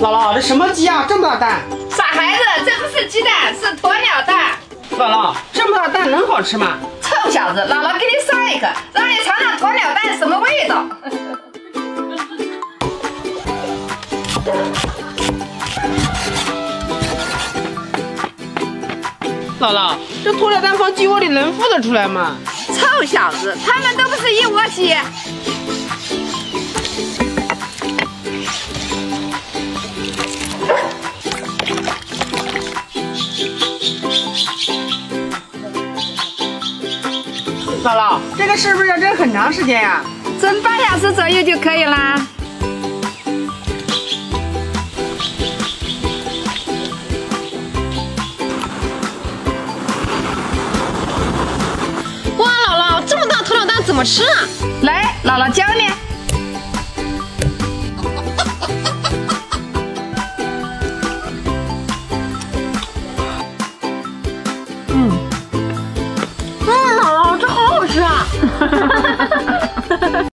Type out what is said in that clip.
姥姥，这什么鸡啊？这么大蛋？傻孩子，这不是鸡蛋，是鸵鸟蛋。姥姥，这么大蛋能好吃吗？臭小子，姥姥给你上一课，让你尝尝鸵鸟蛋什么味道。姥姥，这鸵鸟蛋放鸡窝里能孵得出来吗？臭小子，他们都不是一窝鸡。姥姥，这个是不是要蒸很长时间呀？蒸半小时左右就可以啦。哇，姥姥，这么大鸵鸟蛋怎么吃啊？来，姥姥教你。嗯，哈哈哈哈哈